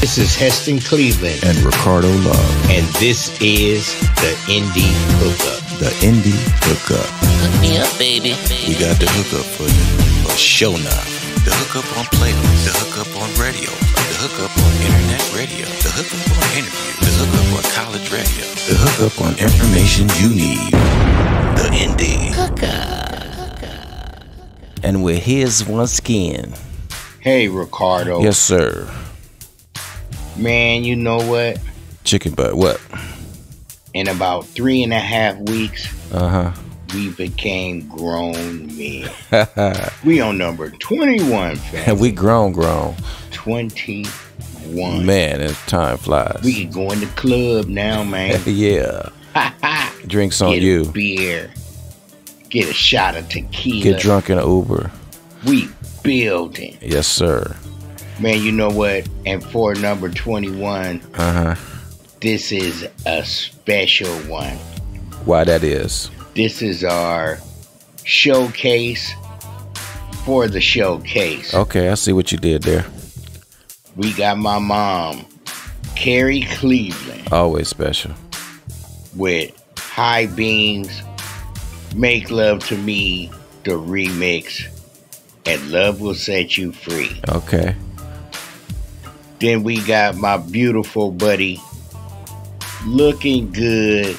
This is Heston Cleveland, and Ricardo Love. and this is the Indy Hookup. The Indy Hookup. Hook me up, baby. We got the hookup for you. For show now. The hookup on playlist. The hookup on radio. The hookup on internet radio. The hookup on interview. The hookup on college radio. The hookup on information you need. The Indy. Hookup. And we're here once again. Hey, Ricardo. Yes, sir. Man, you know what? Chicken butt. What? In about three and a half weeks, Uh huh, we became grown men. We on number 21, fam. we grown, grown. 21. Man, as time flies. We can go in the club now, man. yeah. Drinks on Get you. a beer. Get a shot of tequila. Get drunk in an Uber. We building. Yes, sir. Man, you know what? And for number 21, Uh huh. this is a special one. Why that is? This is our showcase for the showcase. Okay, I see what you did there. We got my mom, Carrie Cleveland, Always special. with High Beams, Make Love to Me, the remix, and Love Will Set You Free. Okay. Then we got my beautiful buddy, looking good,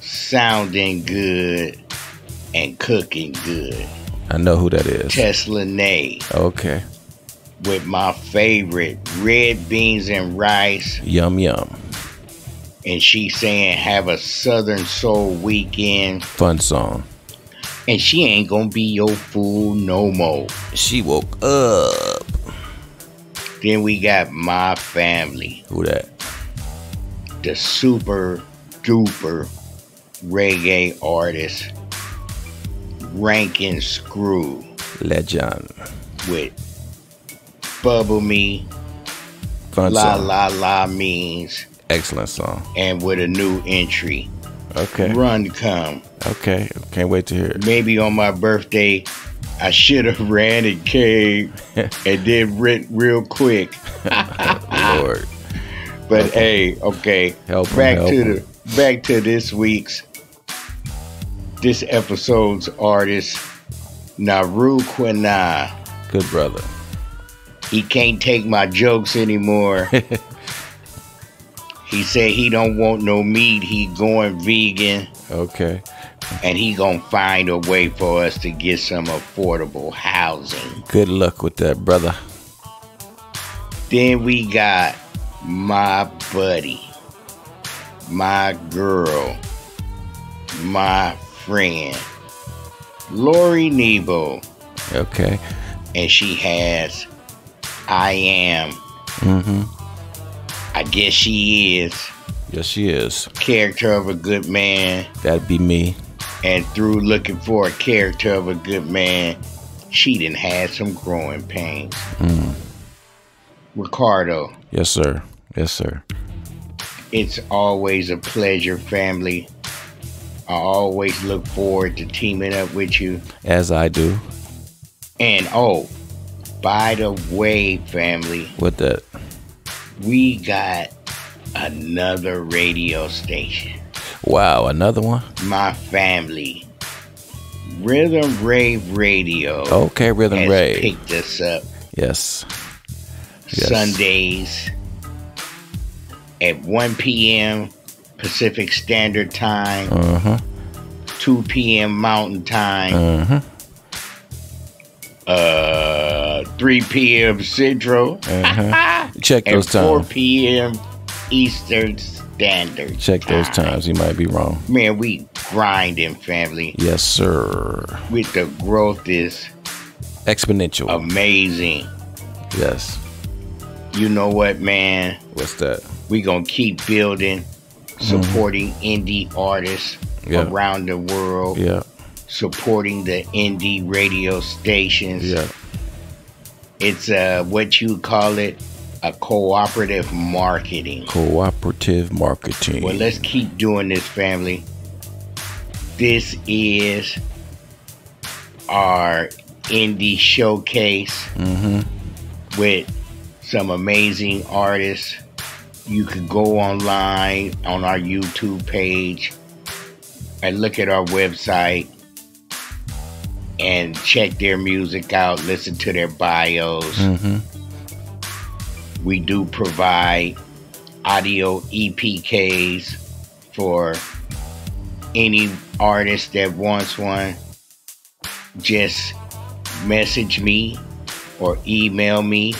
sounding good, and cooking good. I know who that is. Teslanay Okay. with my favorite red beans and rice. Yum yum. And she saying have a Southern Soul weekend. Fun song. And she ain't gonna be your fool no more. She woke up. Then we got my family, Who that? the super duper reggae artist, Rankin Scroo Legend. with Bubble Me, Fun La song. La La means, Excellent song. and with a new entry, Okay. Run Come. Okay. Can't wait to hear it. Maybe on my birthday, I should have ran and came and did went real quick. Oh, Lord. But hey, okay, Help back help to the back to this week's this episode's artist, Naru Kwina. Good brother. He can't take my jokes anymore. he said he don't want no meat. He going vegan, Okay. And he gonna find a way for us to get some affordable housing. Good luck with that, brother. Then we got my buddy, my girl, my friend, Lori Nebo, Okay. and she has I Am. Mm-hmm. I guess she is Yes, she is. character of a good man, That'd be me. And through looking for a character of a good man, she done had some growing pains. Mm. Ricardo, Yes, sir. Yes, sir. It's always a pleasure, family. I always look forward to teaming up with you. As I do. And oh, by the way, family, What that. we got another radio station. Wow, another one? My family, Rhythm Rave Radio, Okay, Rhythm Ray. picked us up Yes. Yes. Sundays at 1 p.m. Pacific Standard Time, Uh-huh. 2 p.m. Mountain Time. Uh-huh. uh 3 p.m. Central Uh-huh. Check those 4 p.m. Eastern Standard. Check those times. You might be wrong. Man, we grinding, family. Yes, sir. With the growth is Exponential. amazing. yes. You know what, man? What's that? We gonna keep building, supporting indie artists Mm-hmm. Yeah. around the world, Yeah. supporting the indie radio stations. Yeah. It's uh what you call it, a cooperative marketing. Cooperative marketing. Well, let's keep doing this, family. This is our indie showcase mm-hmm. with some amazing artists. You can go online on our YouTube page and look at our website and check their music out, listen to their bios. Mm-hmm. We do provide audio EPKs for any artist that wants one. Just message me or email me.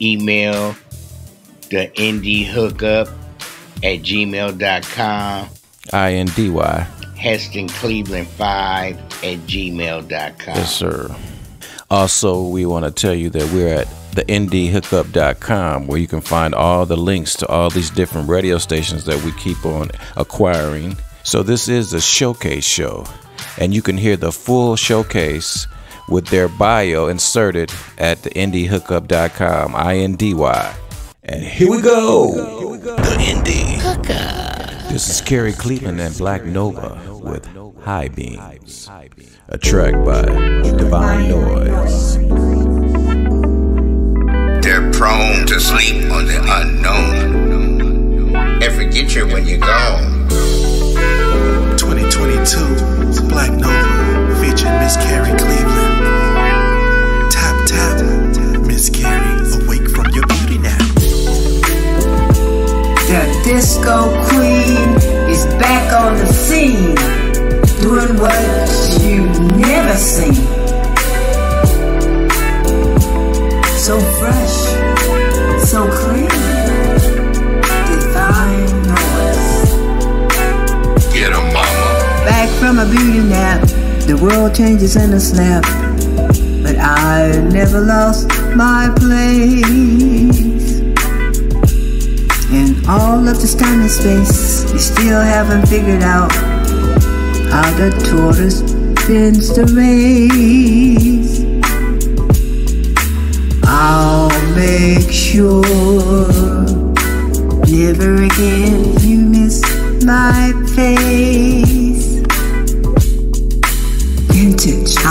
Email the indy hookup at gmail.com. I N D Y. Heston Cleveland 5 at gmail.com. Yes, sir. Also, we want to tell you that we're at the indyhookup.com where you can find all the links to all these different radio stations that we keep on acquiring. So, this is a showcase show, and you can hear the full showcase with their bio inserted at the indyhookup.com. I N D Y. And here we go. here we go. The Indy. hookup This is Carrie Cleveland and Black Nova with High Beams, a track by Divine Noise. They're prone to sleep on the unknown and forget you when you're gone. 2022, Black Nova, featuring Miss Carrie Cleveland. Tap, tap, Miss Carrie, awake from your beauty nap. The disco queen is back on the scene, doing what you never seen. So fresh, so clean, divine noise. Get 'em, mama. Back from a beauty nap, the world changes in a snap, but I never lost my place. In all of this time and space, you still haven't figured out how the tortoise bends the race. I'll make sure never again you miss my face.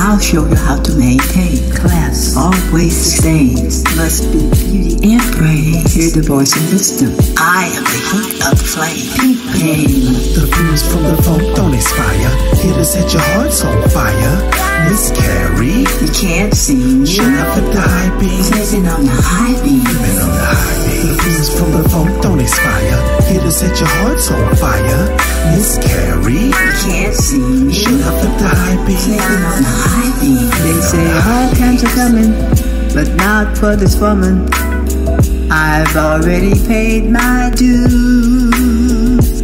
I'll show you how to maintain class. Always sustains, must be beauty and praise. Hear the voice of wisdom. I am the heat of the flame. Pink pain. The views from the phone don't expire. Here to set your hearts on fire. Miss Carrie, You can't see me. shut up with the high beams. Sitting on the high beam. Living on the high beams. The views from the phone don't expire. Here to set your hearts on fire. Miss Carrie, You can't see me. shut up with the high beams. Living on the high beam. They say hard times are coming, but not for this woman. I've already paid my dues.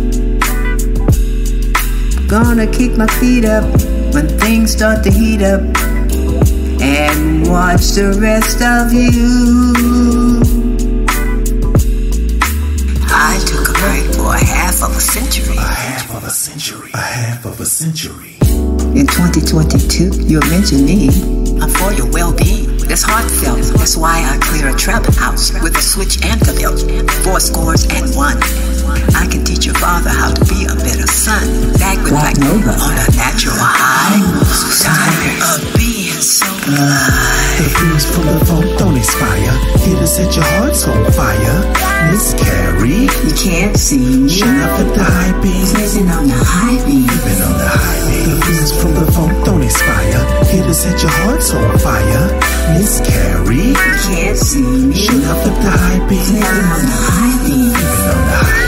Gonna kick my feet up when things start to heat up and watch the rest of you. I took a break for a half of a century. A half of a century. A half of a century. In 2022, you'll mention me. I'm for your well-being. That's heartfelt. That's why I clear a trap house with a switch and a belt. Four scores and one. I can teach your father how to be a better son. Back with Black Nova on a natural high. So tired of being so blind. The views from the phone don't expire. Here to set your hearts on fire. Miss Carrie, You can't see shut up at the high beams. Sitting on the high beam. Living on the high beams. The views from the phone don't expire. Here to set your hearts on fire. Miss Carrie, You can't see shut up at the high beams. Sitting on the high beam. Living on the high beams.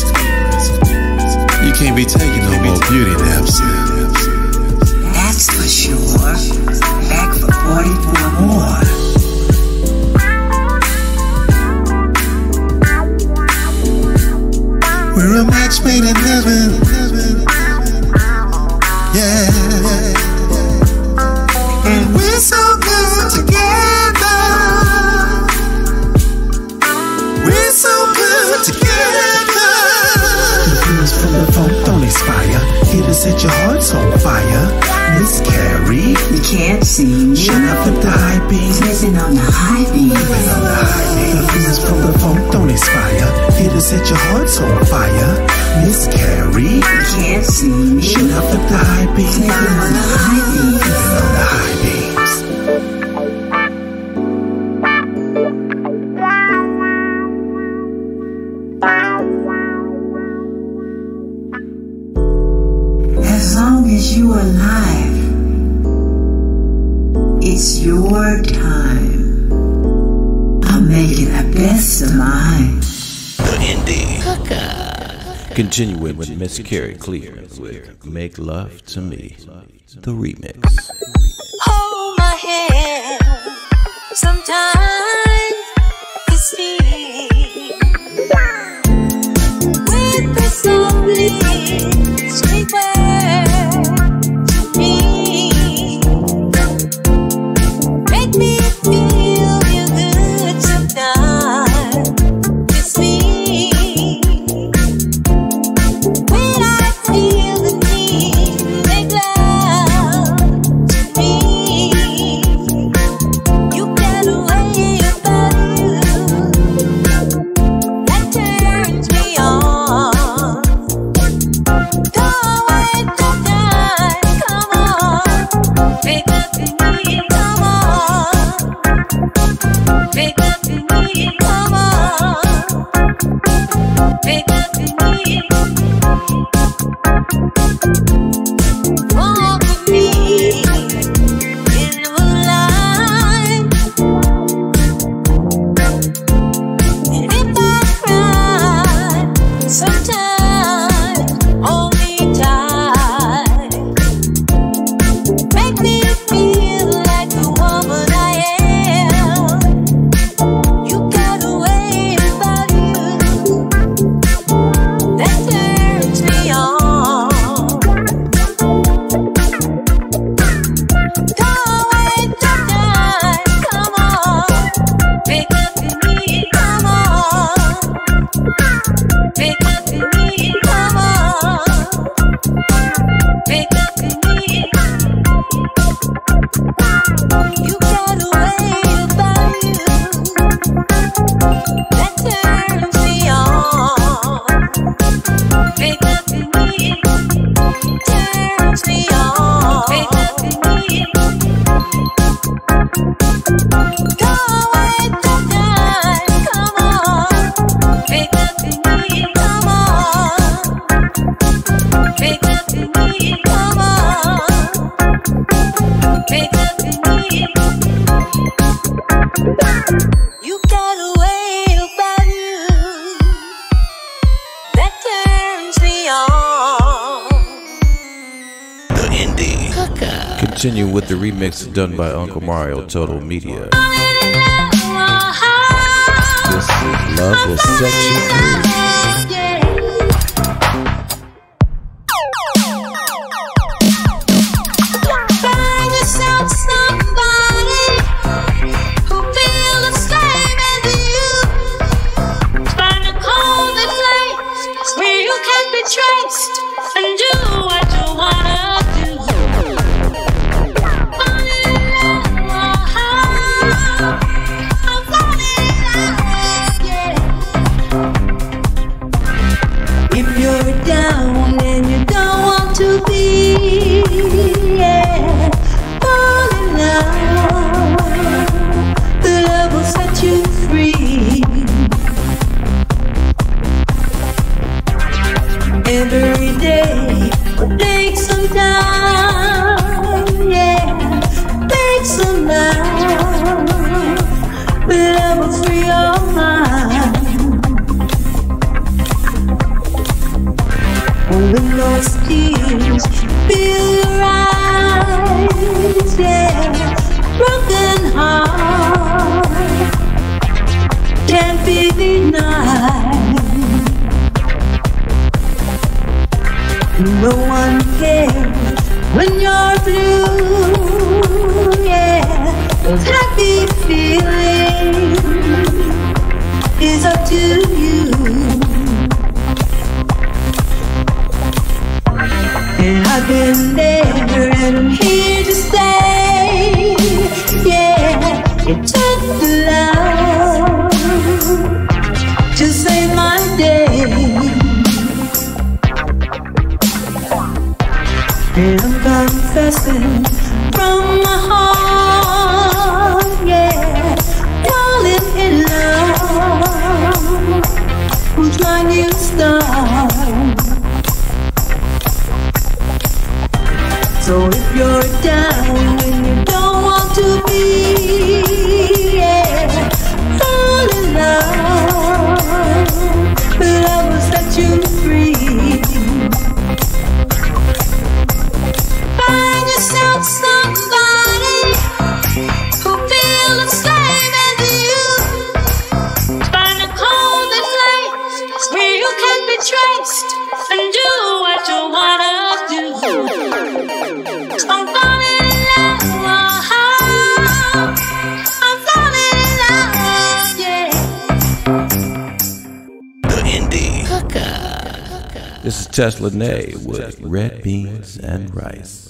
Cleveland, you can't be taking no more beauty naps. That's for sure. Back for 44 more. We're a match made in heaven. scene. Shut up, flip the high beam. Blazing on the high beam. Blazing on the high beam. The feelings from the funk don't expire. Here to set your hearts on fire. Miss Carrie. Can't see me. Shut up, flip the high beam. Blazing on the high beam. continuing with Miss Carrie Clear with Make Love to Me, the remix. Done by Uncle Mario Total Media. This love will set you free. And I'm confessing from my heart, yeah. Falling in love with my new star. So if you're down. Teslanay with red beans and rice.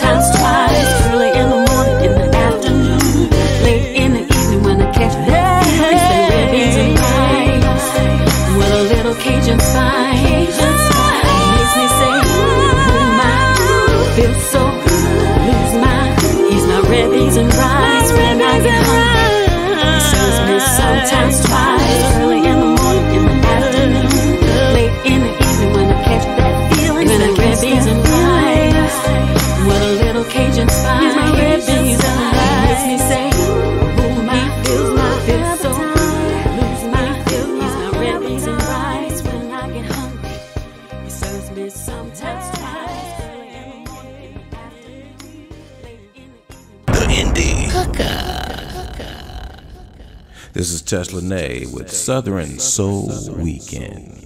Hands. Teslanay with Southern Soul Weekend.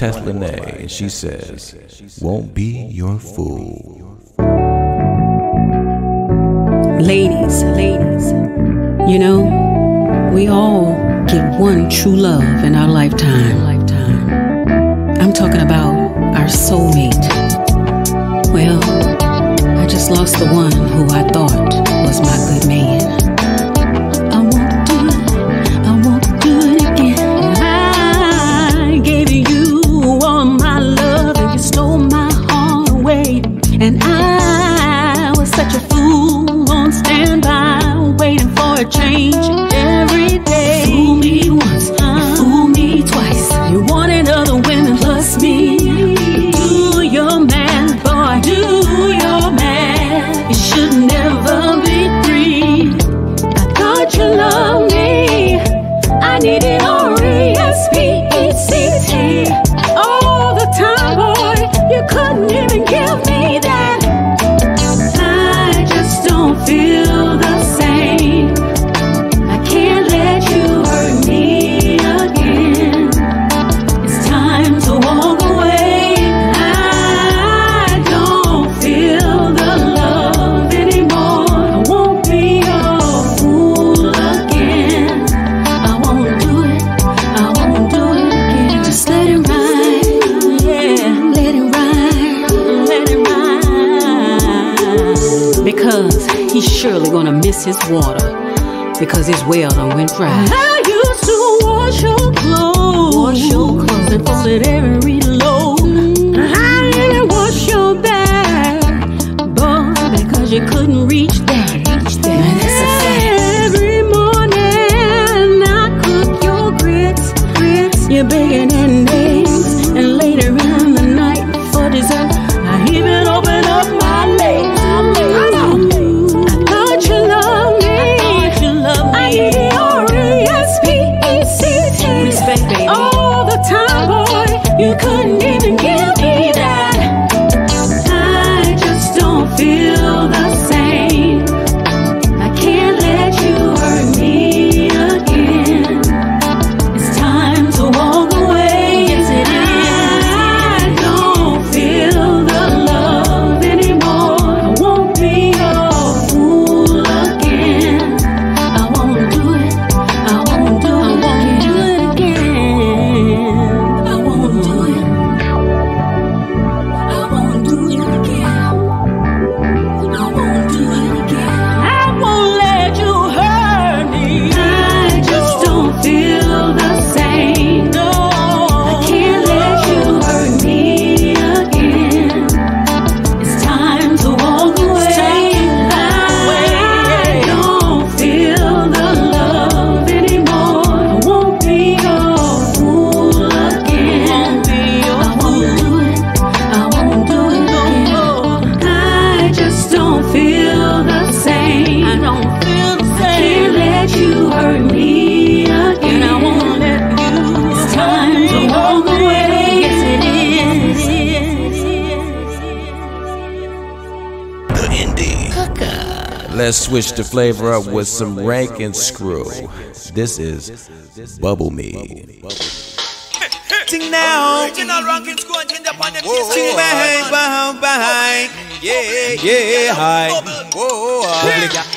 Tess and she says, Won't be your fool. Ladies, ladies, you know, we all get one true love in our lifetime. I'm talking about our soulmate. Well, I just lost the one who I thought was my good man. Because his well done went dry. Let's the flavor up with some Rankin Scroo. This is Bubble Me. Ting now. Original Rankin Scroo and upon them Ting behind, behind, behind. Yeah, yeah, hi. Whoa, hi.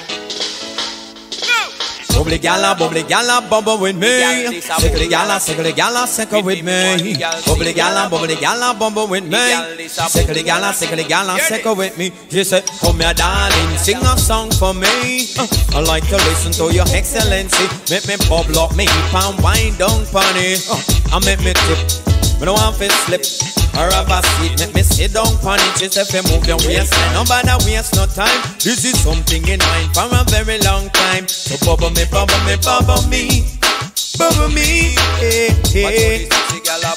Bubbly gala, bubbly gala, bubble with me. Sickly gala, sickly gala, sickle with me. Bubbly gala, bubbly gala, bubble with me. Sickly gala, sickly gala, sickle with me. She said, Come here, darling, sing a song for me. Uh, I like to listen to your excellency. Make me bubble up me, pan wine down pony. Uh, I make me tip. Me no want to slip or have a seat. Make me sit down on it. Just if you move your waist, nobody waste no time. This is something in mind for a very long time. So bubble me, bubble me, bubble me, bubble me, hey, hey.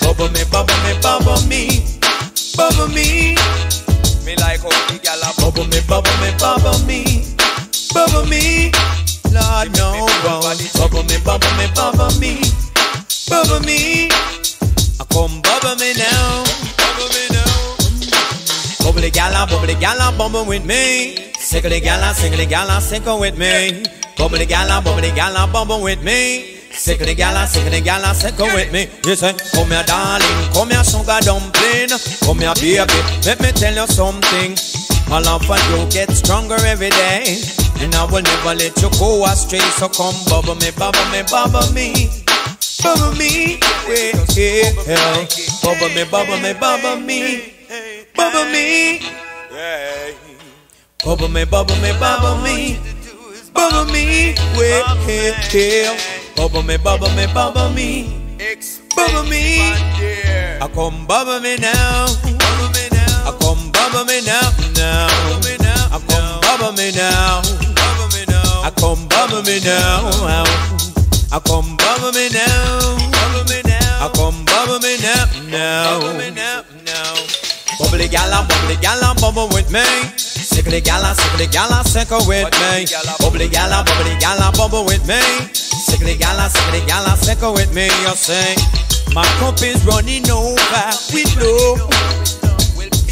Bubble me, bubble me, bubble me, bubble me. Me like how the gyal a bubble me, bubble me, bubble me, bubble me. Lord no, bubble me, bubble me, bubble me, bubble me. Bubble me now, bubble me now. Bubbly gala, bubbly gala, bubble with me. Sickly gala, sickly gala, sickle with me. Bubbly gala, bubbly gala, bubble with me. Sickly gala, sickly gala, sickle with me. You say, come here, darling, come here, sugar dumpling. Come here, baby, let me tell you something. My love for you gets stronger every day. And I will never let you go astray. So come bubble me, bubble me, bubble me. Bubble me, yeah. Bubble me, bubble me, bubble me. Bubble me. Bubble me, bubble me, bubble me. Bubble me, yeah. Bubble me, bubble me, bubble me. Bubble me. I come bubble me now. I come bubble me now, now. I come bubble me now. I come bubble me now. I come bubble me now. I come bubble me now, now. Bubbly gala, bubbly gala, bubble with me. Sickly gala, sickly gala, sickle with me. Bubbly gala, bubbly gala, bubble with me. Sickly gala, sickly gala, sickle with me. You say, my cup is running over with love.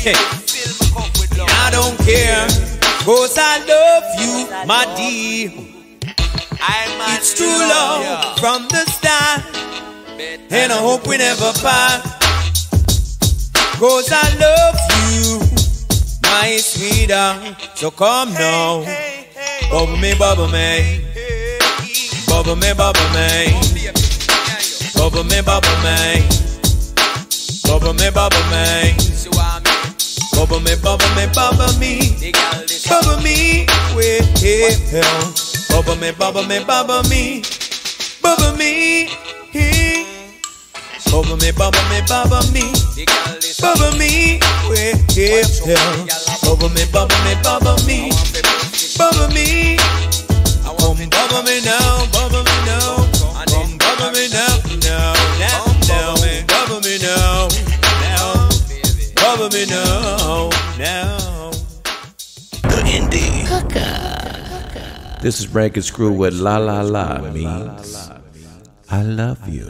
Hey. I don't care, cause I love you, my dear. It's too long yeah. from the start, and I hope we never part. Cause I love you, my sweetheart. So come now, hey, hey, hey. bubble me, bubble me, bubble me, bubble me, bubble me, bubble me, bubble me, bubble me. Bubble me, bubble me, bubble me, bubble me, well. Bubba me, bubba me, bubba me, bubba me. Bubba me, bubba me, bubba me, bubba me. Yeah, yeah. Bubba me, bubba me, bubba me, bubba me. Come bubba me now, bubba me now, come bubba me now, now, now, now, bubba me now, now, bubba me now, now. The Indy. Hooker. This is Rankin Scroo what La La La means. I love you.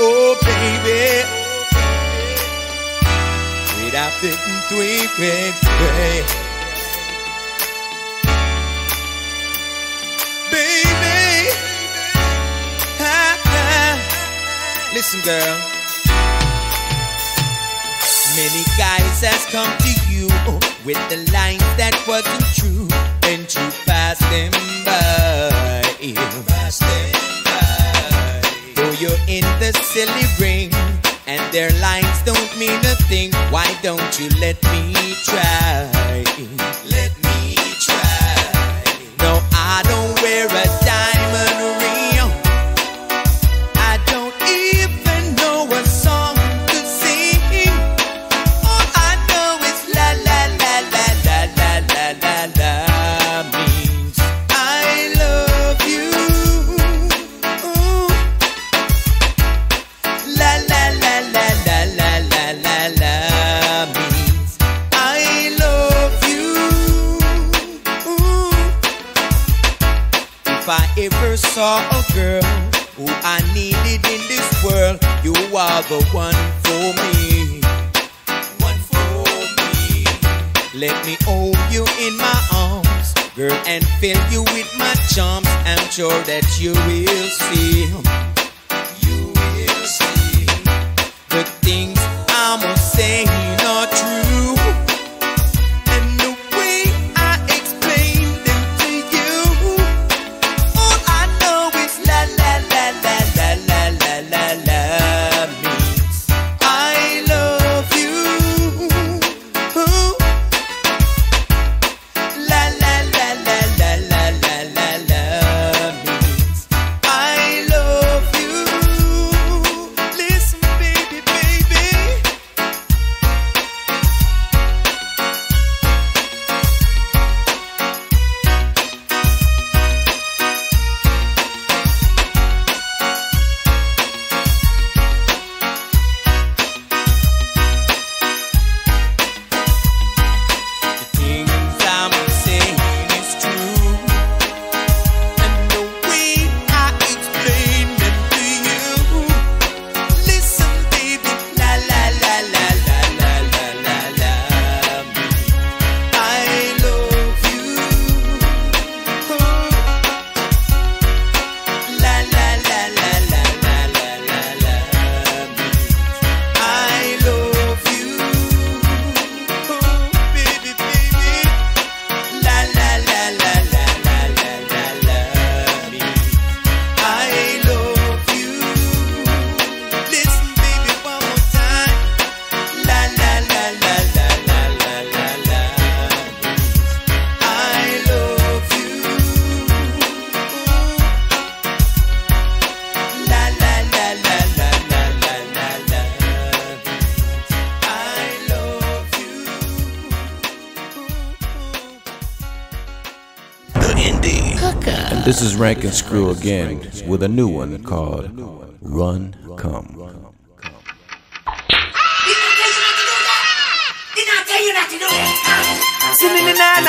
Oh, baby. Without red way. Baby. Ah. Listen, girl. Many guys has come to you with the lines that wasn't true, and you passed them by. Pass them by. Though you're in the silly ring and their lines don't mean a thing, why don't you let me try? Let me try. No, I don't wear a saw a girl who I needed in this world, you are the one for me. One for me. Let me hold you in my arms, girl, and fill you with my charms. I'm sure that you will see. This is Rankin Scroo again with a new one called Run Come. Singing in an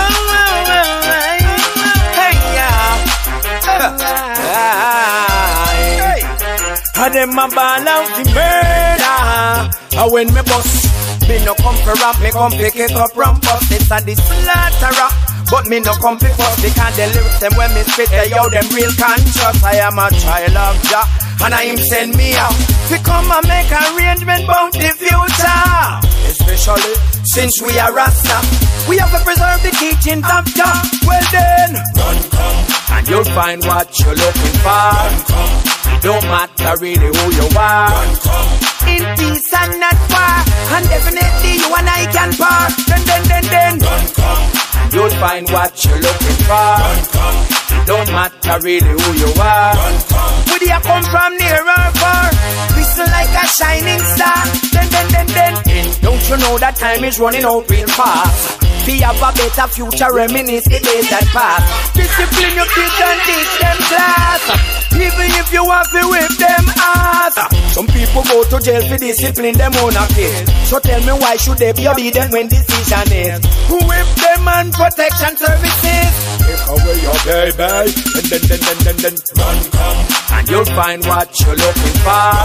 Oh, oh, oh, oh. And them a ball out the murder. And when me bust, me no come for rap, me come pick it up from bust. It's a the slaughterer. But me no come pick up because the lyrics them when me spit they yo them real conscious. I am a child of Jah and I him send me out. We come and make arrangement about the future. Especially since we are Rasta. We have to preserve the teachings of Jah. Well then, run come, and you'll find what you're looking for. Run It don't matter really who you are. Run come, In peace and not war, and definitely you and I can part. Then, then, then, then, Run and you'll find what you're looking for. Run It don't matter really who you are. Where do you come from, near or far? Whistle like a shining star. You know that time is running out real fast? We have a better future, reminisce the days that pass. Discipline your kids and teach them class. Even if you want to whip them ass. Some people go to jail for discipline them own a. So tell me why should they be obedient when decision is? Who whip them and protection services? Take away your baby, and then, then, then, then, then, run come. And you'll find what you're looking for.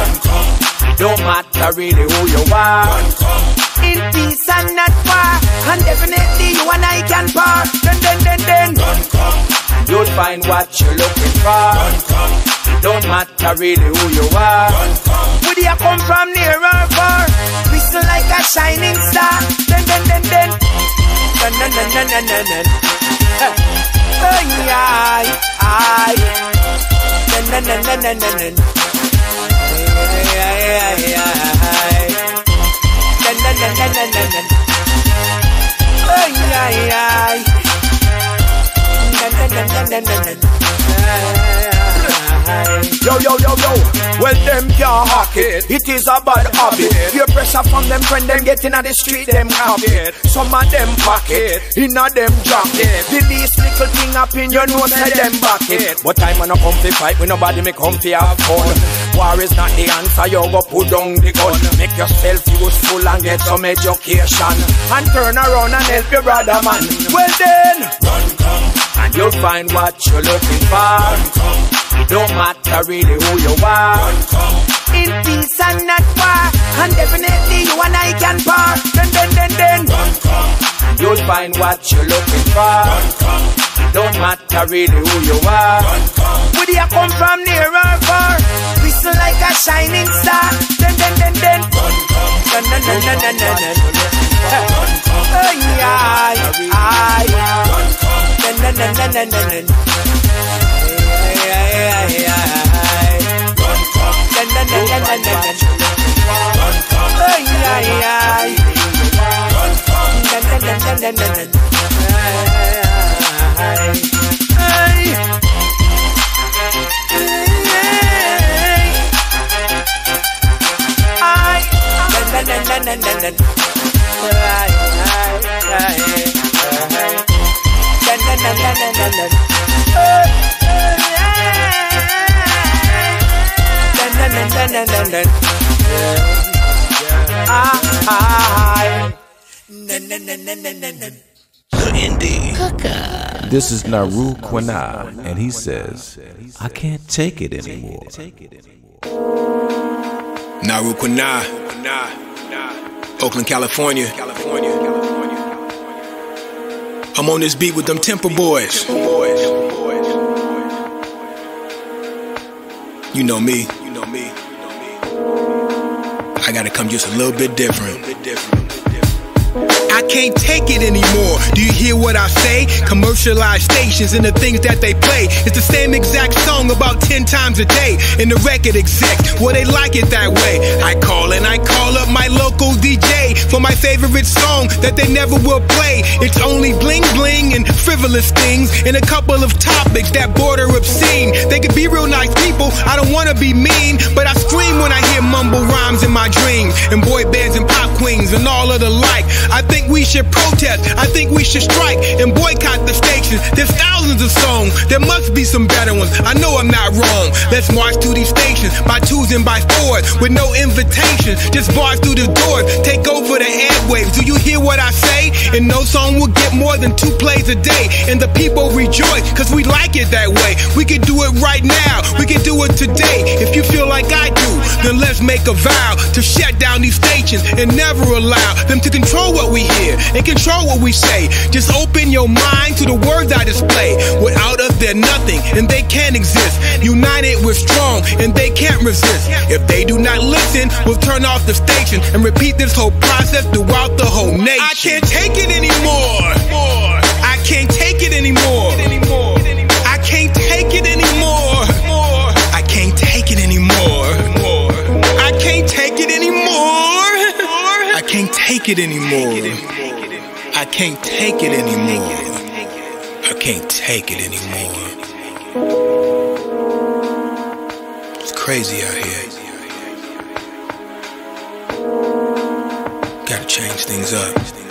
It don't matter really who you are. In peace and not war. And definitely you and I can part. Then, then, then, then. And you'll find what you're looking for. It don't matter really who you are. Where do you come from, near or far? Whistle like a shining star. Then, then, then, then. Dun, dun, dun, dun, dun, dun, dun. Eh. Ay, ay, ay. Dun, dun, dun, dun, dun, dun, dun. Ay, ay, ay, dun, dun, dun, dun. Ay, ay, ay. Dun, dun, dun, dun, dun, dun, dun. Yo, yo, yo, yo. Well, them can't hack it. It is a bad habit. Peer pressure from them friend, them getting on the street, them copy it. Some of them pocket, in a them jacket. The least little thing up in your nose, say them back it. But I'm on a comfy fight, with nobody make comfy have fun. War is not the answer, you go put down the gun. Make yourself useful and get some education. And turn around and help your brother man. Well then, run come. And you'll find what you're looking for. Run It don't matter really who you are. Run, come. In peace and not war. And definitely you and I can part. Then, then, then, then. And you'll find what you're looking for. Run It don't matter really who you are. Run, Where do you come from, near or far? Shining star. Then, then, then, then. Dun, dun, dun, dun, dun, dun, dun. Ay, ay, ay. Dun, dun, dun, dun, dun, dun, dun. Ay, ay, ay, ay. Dun, dun, dun, dun, dun, dun, dun. Ay, ay, ay. Dun, dun, dun, dun, dun, dun, dun. Ay, This is Naru Kwina, and he says, I can't take it anymore. Naru Kwina, Oakland, California. California. I'm on this beat with them Temple Boys. You know me. I gotta come just a little bit different. I can't take it anymore. Do you hear what I say? Commercialized stations and the things that they play. It's the same exact song about 10 times a day. And the record execs, well, they like it that way. I call and I call up my local DJ for my favorite song that they never will play. It's only bling bling and frivolous things and a couple of topics that border obscene. They could be real nice people, I don't wanna be mean, but I scream when I hear mumble rhymes in my dreams. And boy bands and pop queens and all of the like. I think we should protest, I think we should strike and boycott the stations. There's thousands of songs, there must be some better ones. I know I'm not wrong. Let's march to these stations by twos and by fours with no invitation. Just barge through the doors, take over the airwaves. Do you hear what I say? And no song will get more than two plays a day, and the people rejoice, cause we like it that way. We can do it right now, we can do it today. If you feel like I do, then let's make a vow to shut down these stations and never allow them to control what we hear and control what we say. Just open your mind to the words I display. Without us, they're nothing, and they can't exist. United, we're strong, and they can't resist. If they do not listen, we'll turn off the station and repeat this whole process throughout the whole nation. I can't take it anymore. I can't take it anymore. Take it anymore. I can't take it anymore. I can't take it anymore. It's crazy out here. Gotta change things up.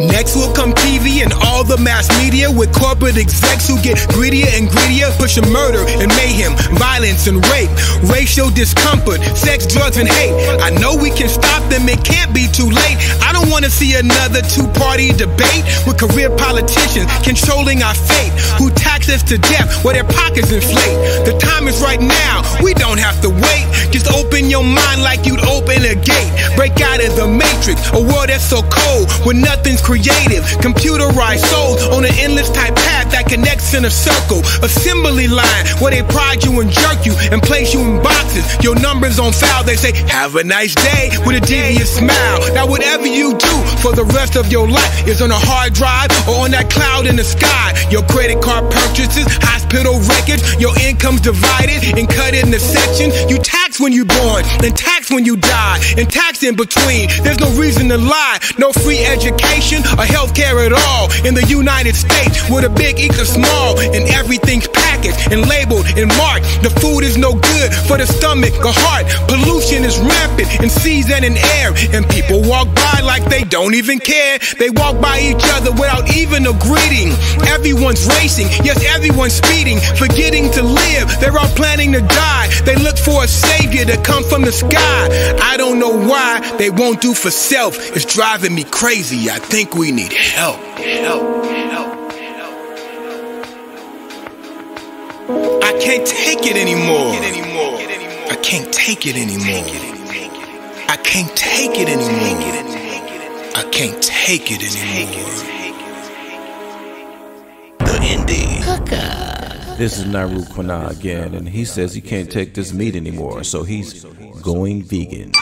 Next will come TV and all the mass media with corporate execs who get greedier and greedier, pushing murder and mayhem, violence and rape, racial discomfort, sex, drugs, and hate. I know we can stop them, it can't be too late. I don't wanna see another two party debate with career politicians controlling our fate, who tax to death where their pockets inflate. The time is right now, we don't have to wait. Just open your mind like you'd open a gate. Break out of the matrix, a world that's so cold where nothing's creative. Computerized souls on an endless type path that connects in a circle. Assembly line where they prod you and jerk you and place you in boxes. Your numbers on file, they say, Have a nice day with a devious smile. Now, whatever you do for the rest of your life is on a hard drive or on that cloud in the sky. Your credit card purchases, hospital records, your income's divided and cut in into sections. You when you're born, and tax when you die, and tax in between. There's no reason to lie, no free education or health care at all. In the United States, where the big equals small, and everything's packaged and labeled and marked. The food is no good for the stomach or heart. Pollution is rampant in seas and in air, and people walk by like they don't even care. They walk by each other without even a greeting. Everyone's racing, yes, everyone's speeding, forgetting to live. They're all planning to die. They look for a savior to come from the sky. I don't know why they won't do for self. It's driving me crazy. I think we need help. Help. Help. I can't take it anymore. I can't take it anymore. I can't take it anymore. I can't take it anymore. The Indy. This is Naru Kwina again, and he says he can't take this meat anymore, so he's going vegan.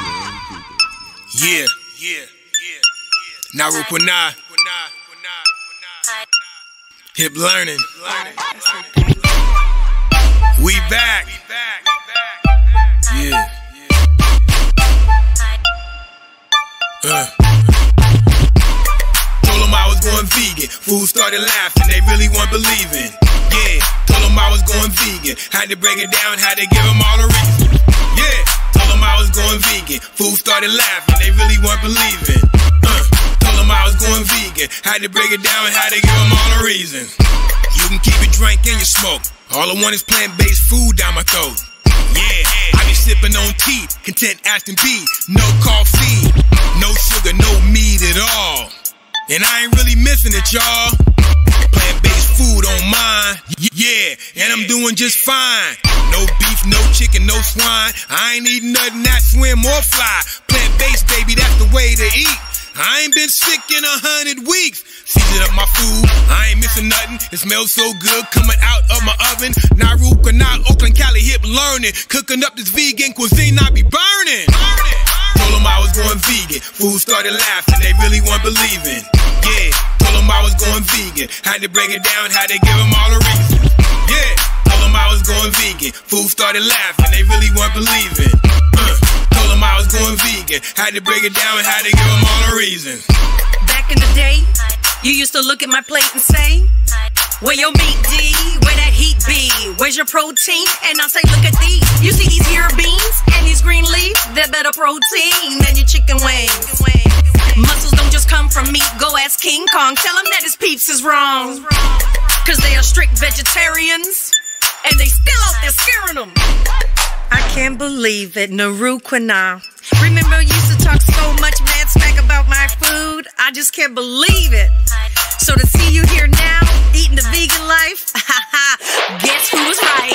Yeah. Yeah. Yeah. Naru Kwina. Hip learning. We back. Yeah. Uh. Told them I was going vegan. Fools started laughing. They really weren't believing. Yeah. Told them I was going vegan. Had to break it down. Had to give them all the reasons. Yeah. Told them I was going vegan. Food started laughing. They really weren't believing. Uh. Told them I was going vegan. Had to break it down. Had to give them all the reasons. You can keep your drink and your smoke. All I want is plant-based food down my throat. Yeah, I be sipping on tea, content Aston B, no coffee, no sugar, no meat at all. And I ain't really missing it, y'all. Plant-based food on mine, yeah, and I'm doing just fine. No beef, no chicken, no swine. I ain't eating nothing that swim or fly. Plant-based, baby, that's the way to eat. I ain't been sick in a hundred weeks. Season up my food, I ain't missing nothing. It smells so good coming out of my oven. Naru, Canal, Oakland, Cali, hip learning. Cooking up this vegan cuisine, I be burning. Them I was going vegan. Food started laughing, they really weren't believing. Yeah, told them I was going vegan. Had to break it down, had to give them all the reasons. Yeah, told them I was going vegan. Food started laughing, they really weren't believing. Uh, told them I was going vegan. Had to break it down, had to give them all the reasons. Back in the day, you used to look at my plate and say, Where your meat D? Where be? Where's your protein? And I say, Look at these. You see these here beans and these green leaves? They're better protein than your chicken wings. Muscles don't just come from meat. Go ask King Kong. Tell him that his peeps is wrong. Cause they are strict vegetarians and they still out there scaring them. I can't believe it, Naru Kwina. Remember, you used to talk so much mad smack about my food. I just can't believe it. So to see you here now, eating the vegan life, guess who was right?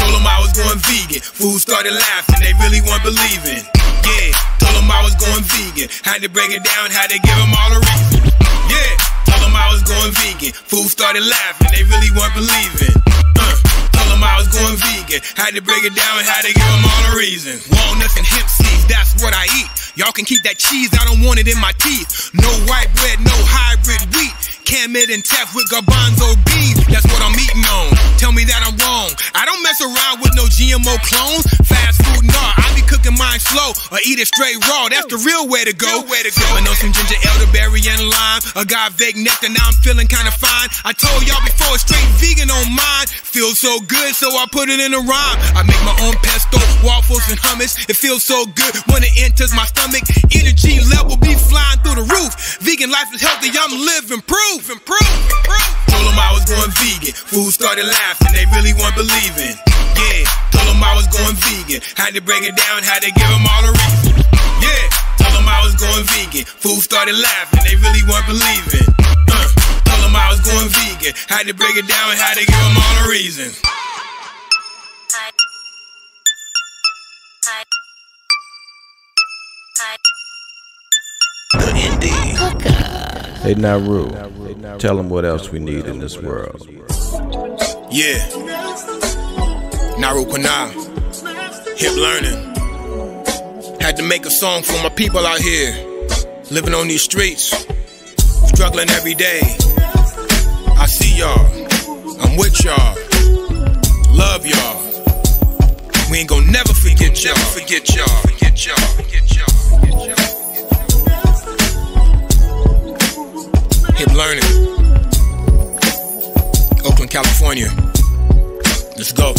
Told them I was going vegan. Fools started laughing, they really weren't believing. Yeah, told them I was going vegan. Had to break it down, had to give them all a reason. Yeah, told them I was going vegan. Fools started laughing, they really weren't believing. Uh, told them I was going vegan. Had to break it down, had to give them all a reason. Walnuts and hemp seeds, that's what I eat. Y'all can keep that cheese, I don't want it in my teeth. No white bread, no hybrid wheat. Kamut and teff with garbanzo beans, that's what I'm eating on. Tell me that I'm wrong. I don't mess around with no GMO clones. Fast food, nah, I cooking mine slow or eat it straight raw. That's the real way to go. Way to go. On some ginger, elderberry, and lime. Agave nectar, now I'm feeling kinda fine. I told y'all before, straight vegan on mine. Feels so good, so I put it in a rhyme. I make my own pesto, waffles, and hummus. It feels so good when it enters my stomach. Energy level be flying through the roof. Vegan life is healthy, I'm living proof. Improve, improve. Told them I was going vegan. Food started laughing, they really weren't believing. Yeah, told them I was going vegan. Had to break it down, had to give them all a reason. Yeah, told them I was going vegan. Fools started laughing, they really weren't believing. Uh, told them I was going vegan. Had to break it down, had to give them all a reason. The Indy. Hey, Naru, tell them what else we need in this world. Yeah. Naru Kwina. Hip learning. Had to make a song for my people out here. Living on these streets. Struggling every day. I see y'all. I'm with y'all. Love y'all. We ain't gonna never forget y'all. Forget y'all. Forget y'all. Forget y'all. Forget y'all. Hip learning. Oakland, California. Let's go.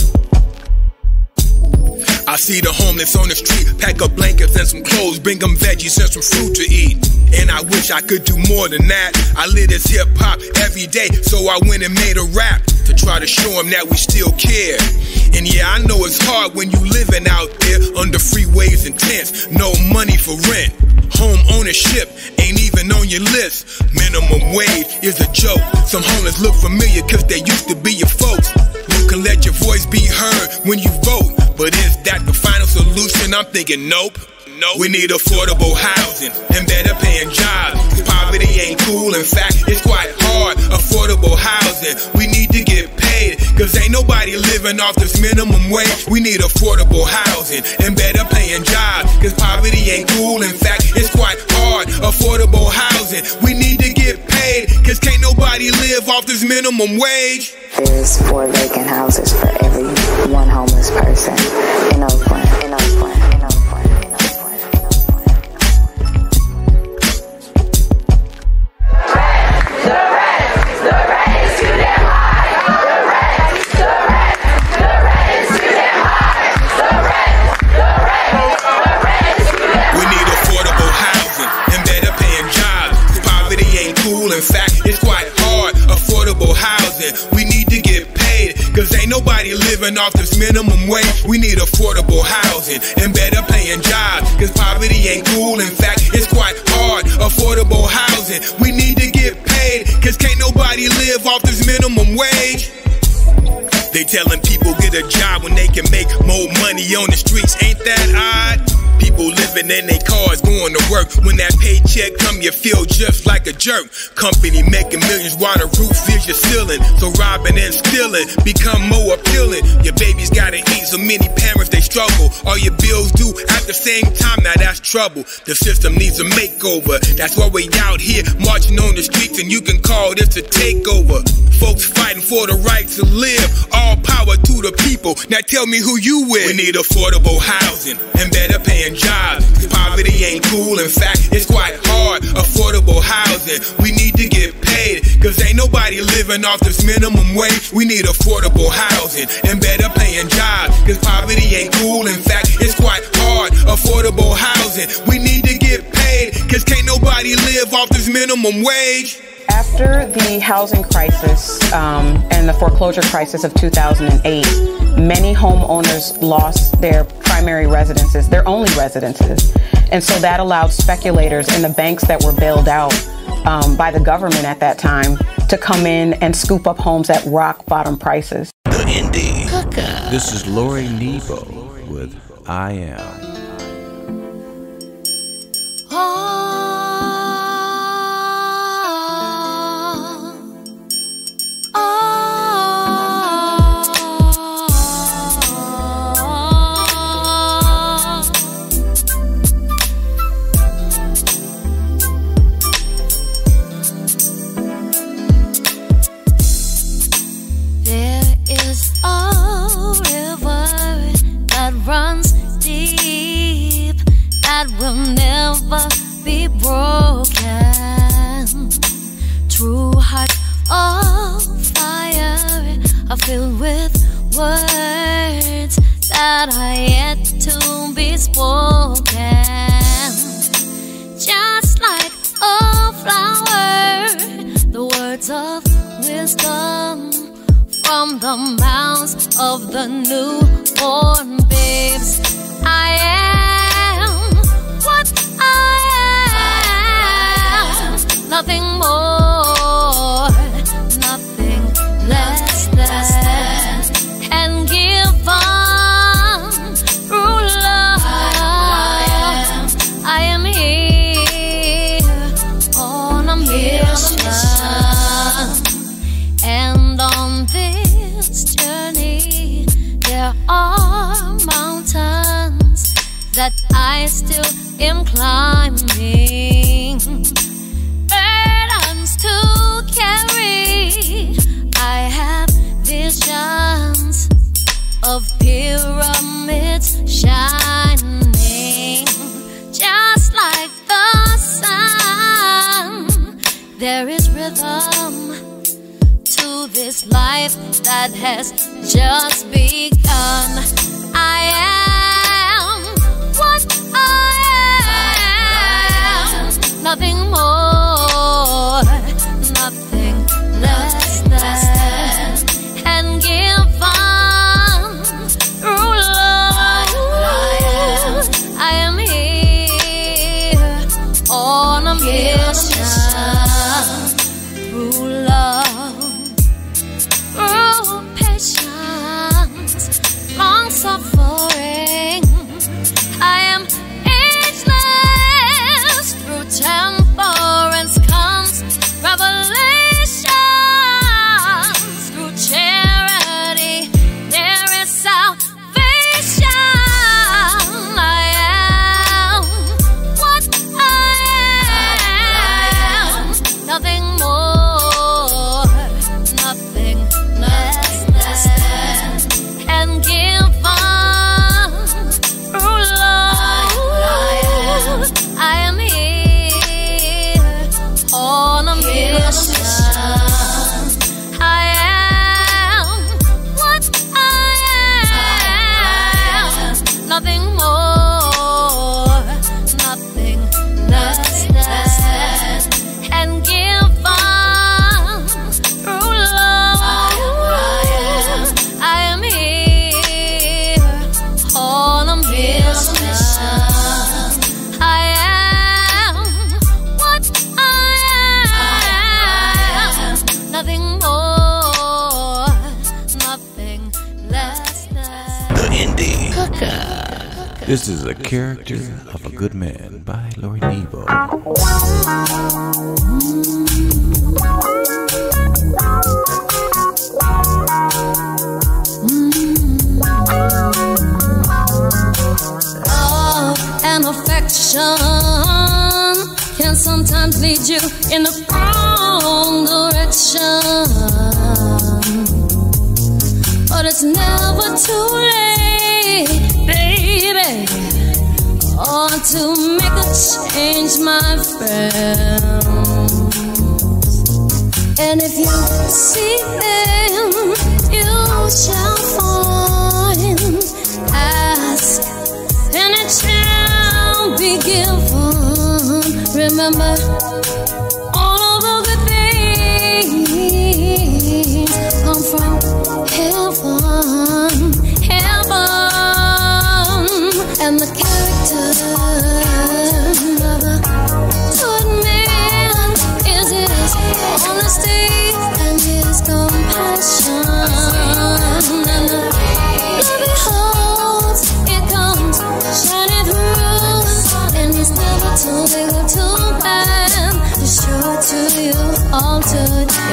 I see the homeless on the street, pack up blankets and some clothes, bring them veggies and some fruit to eat. And I wish I could do more than that. I live this hip hop every day, so I went and made a rap to try to show them that we still care. And yeah, I know it's hard when you living out there under freeways and tents, no money for rent. Home ownership ain't even on your list. Minimum wage is a joke. Some homeless look familiar cause they used to be your folks. Can let your voice be heard when you vote. But is that the final solution? I'm thinking nope. Nope. We need affordable housing and better paying jobs. Poverty ain't cool, in fact, it's quite hard. Affordable housing, we need to get paid. Cause ain't nobody living off this minimum wage. We need affordable housing and better paying jobs. Cause poverty ain't cool, in fact, it's quite hard. Affordable housing, we need to get paid. Cause can't nobody live off this minimum wage. There's four vacant houses for every one homeless person in Oakland. In Oakland. We need to get paid. Cause ain't nobody living off this minimum wage. We need affordable housing and better paying jobs. Cause poverty ain't cool, in fact, it's quite hard. Affordable housing, we need to get paid. Cause can't nobody live off this minimum wage. They telling people get a job when they can make more money on the streets. Ain't that odd? People living in their cars going to work. When that paycheck come, you feel just like a jerk. Company making millions while the roof is your ceiling. So robbing and stealing become more appealing. Your babies gotta eat, so many parents they struggle. All your bills due at the same time, now that's trouble. The system needs a makeover. That's why we out here marching on the streets, and you can call this a takeover. Folks fighting for the right to live. All power to the people. Now tell me who you with. We need affordable housing and better paying jobs. Poverty ain't cool. In fact, it's quite hard. Affordable housing. We need to get paid. Cause ain't nobody living off this minimum wage. We need affordable housing and better paying jobs. Cause poverty ain't cool. In fact, it's quite hard. Affordable housing. We need to get paid. Cause can't nobody live off this minimum wage. After the housing crisis um, and the foreclosure crisis of 2008, many homeowners lost their primary residences, their only residences. And so that allowed speculators and the banks that were bailed out um, by the government at that time to come in and scoop up homes at rock bottom prices. The Indy. This is Lori Nebo with I Am. There that will never be broken. True heart of fire are filled with words that are yet to be spoken. Just like a flower, the words of wisdom from the mouths of the newborn nothing more, nothing less than, and given through love. I am here on a mission. And on this journey, there are mountains that I still am climbing. Visions of pyramids shining, just like the sun. There is rhythm to this life that has just begun. I am Remember,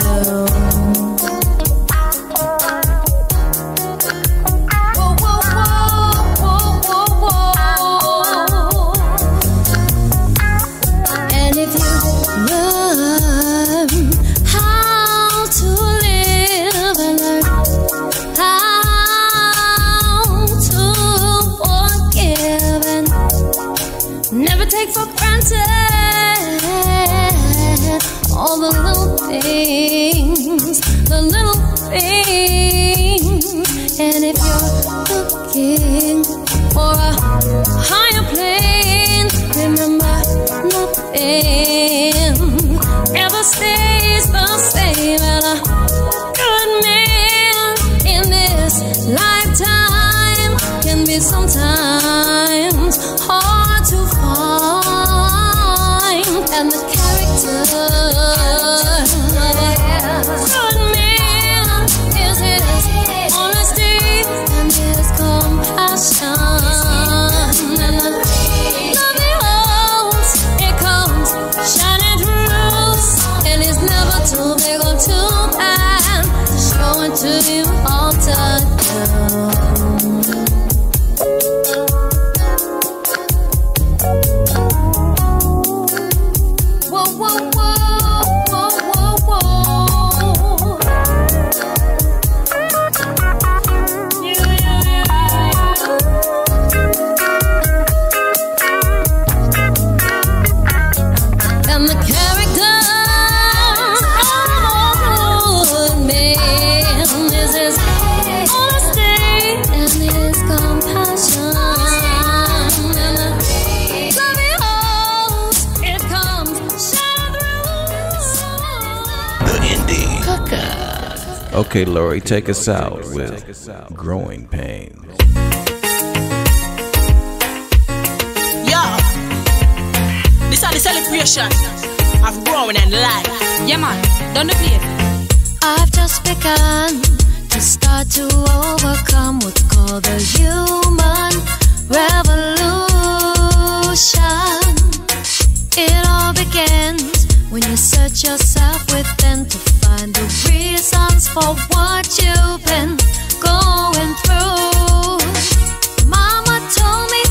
you. big on two hands to show it to you. Okay, Lori, take us out with Growing Pains. Yeah, this is the celebration of growing and life. Yeah, man, don't play it. I've just begun to start to overcome what's called the human revolution. It all begins when you search yourself within to find the reasons for what you've been going through. Mama told me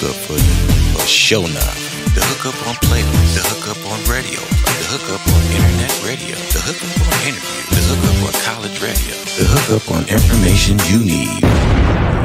hookup for a show now. The hookup on playlists, the hookup on radio, the hookup on internet radio, the hookup on interview, the hookup on college radio, the hookup on information you need.